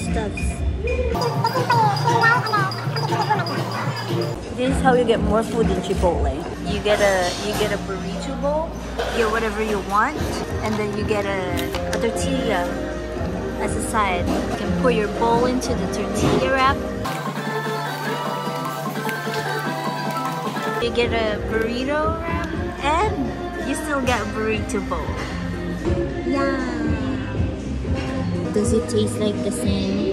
stuffs. This is how you get more food in Chipotle. You get a you get a burrito bowl, get whatever you want, and then you get a, a tortilla as a side. You can put your bowl into the tortilla wrap. You get a burrito wrap, and you still get burrito bowl. Yeah. Does it taste like the same?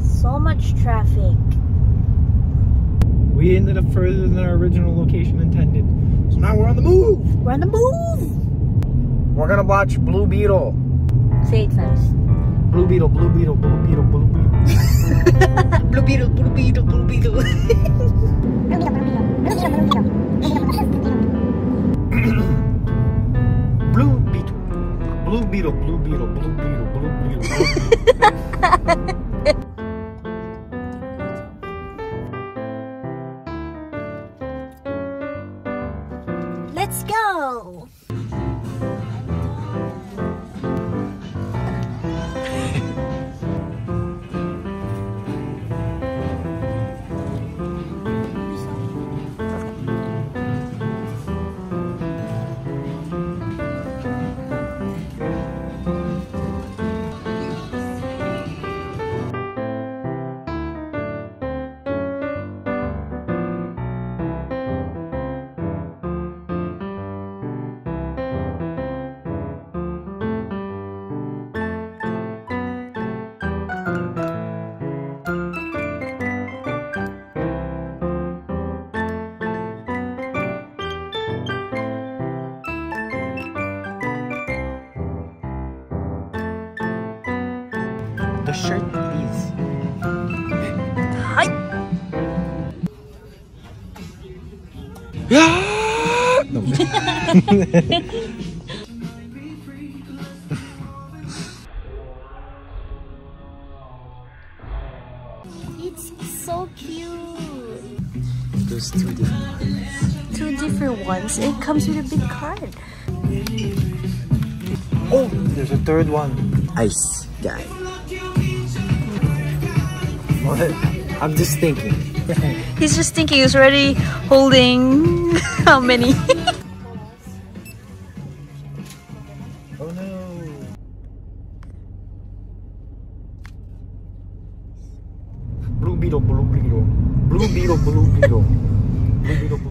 So much traffic. We ended up further than our original location intended. So now we're on the move. We're on the move. We're gonna watch Blue Beetle. Say it fast. Blue Beetle, Blue Beetle, Blue Beetle, Blue Beetle. Blue beetle, blue beetle, blue beetle. Blue Beetle. Blue Beetle, Blue Beetle, Blue Beetle, Blue Beetle. Go. Shirt, please. Hi. no. It's so cute. There's two different. Two different ones. It comes with a big card. Oh, there's a third one. Ice guy. What? I'm just thinking. He's just thinking he's already holding how many? Oh no. Blue Beetle, Blue Beetle. Blue Beetle, Blue Beetle. Blue Beetle, Blue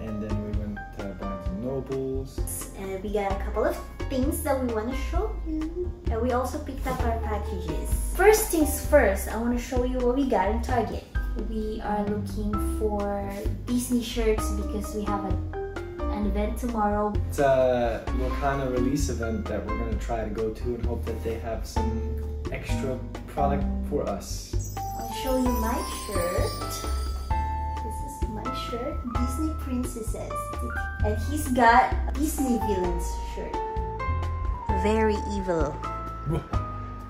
And then we went to Barnes and Nobles. And we got a couple of things that we want to show you. And we also picked up our packages. First things first, I want to show you what we got in Target. We are looking for Disney shirts because we have a, an event tomorrow. It's a Lorcana release event that we're gonna try to go to and hope that they have some extra product for us. I'll show you my shirt. This is my shirt, Disney Princesses. And he's got a Disney Villains shirt. Very evil.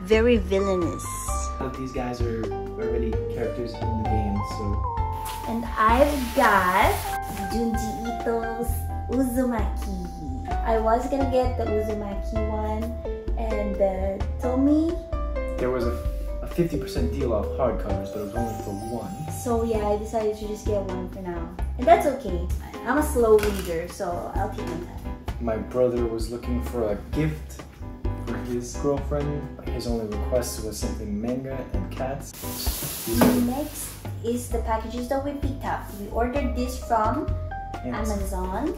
Very villainous. But these guys are already characters in the game, so And I've got Junji Ito's Uzumaki. I was gonna get the Uzumaki one and the Tomie. there was a, a 50% deal off hardcovers, but it was only for one. So yeah, I decided to just get one for now. And that's okay. I'm a slow reader, so I'll take my time. My brother was looking for a gift for his girlfriend. His only request was something manga and cats. Next is the packages that we picked up. We ordered this from. Amazon.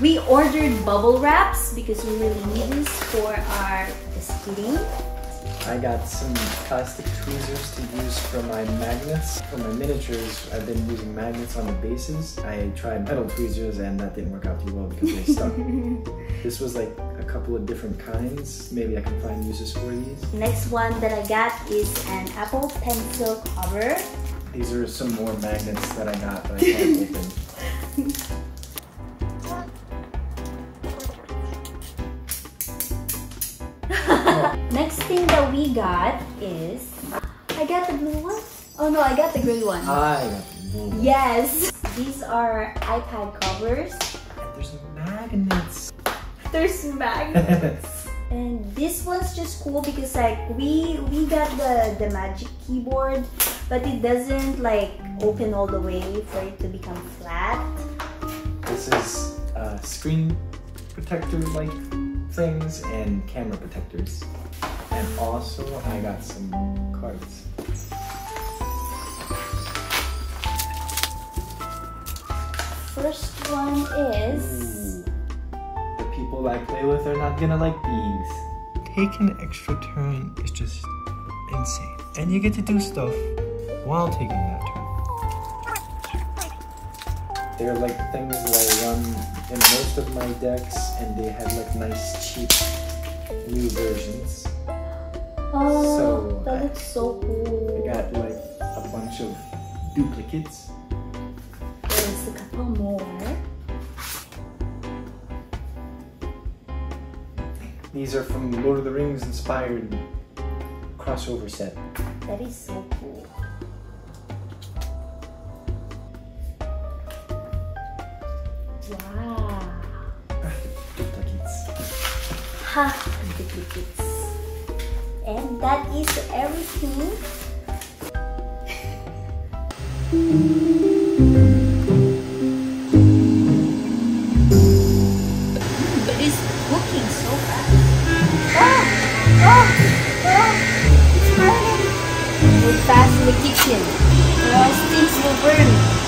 We ordered bubble wraps because we really need this for our skating. I got some plastic tweezers to use for my magnets. For my miniatures, I've been using magnets on the bases. I tried metal tweezers and that didn't work out too well because they stuck. this was like a couple of different kinds. Maybe I can find uses for these. Next one that I got is an Apple Pencil cover. These are some more magnets that I got that I can't open. Next thing that we got is I got the blue one. Oh no, I got the gray one. I got the blue one. Yes. These are iPad covers. And There's magnets. There's magnets. and this one's just cool because like we we got the the magic keyboard, but it doesn't like open all the way for it to become flat. This is a screen protector like things and camera protectors. And also I got some cards. First one is Ooh. The people I play with are not gonna like these. Taking an extra turn is just insane. And you get to do stuff while taking that turn. They're like things that I run in most of my decks and they have like nice cheap new versions. oh So, that I- looks so cool. I got like a bunch of duplicates. There's a couple more. These are from Lord of the Rings inspired crossover set. That is so And that is everything. But it's cooking so fast. Oh! Oh! Oh! It's burning! We're fast in the kitchen. Or else things will burn.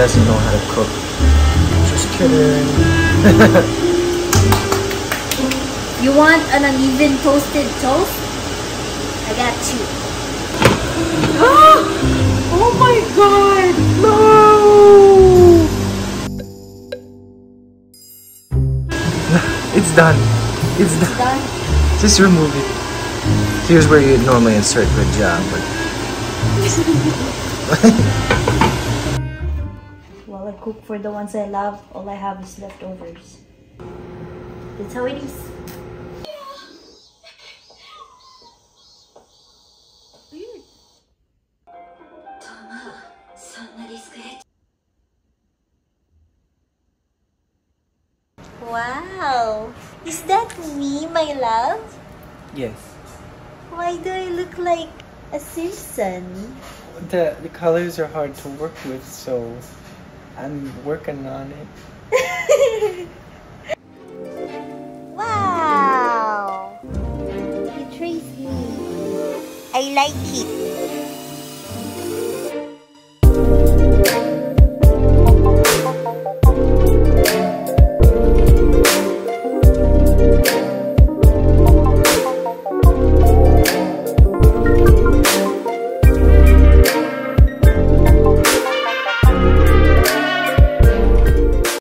Doesn't know how to cook. Just kidding. You want an uneven toasted toast? I got two. oh my god! No! it's done. It's done. Done. Just remove it. Here's where you normally insert good job, but While I cook for the ones I love, all I have is leftovers. That's how it is. Wow! Is that me, my love? yes. Why do I look like a Simpson? The the colors are hard to work with, so I'm working on it. wow! You traced me. I like it.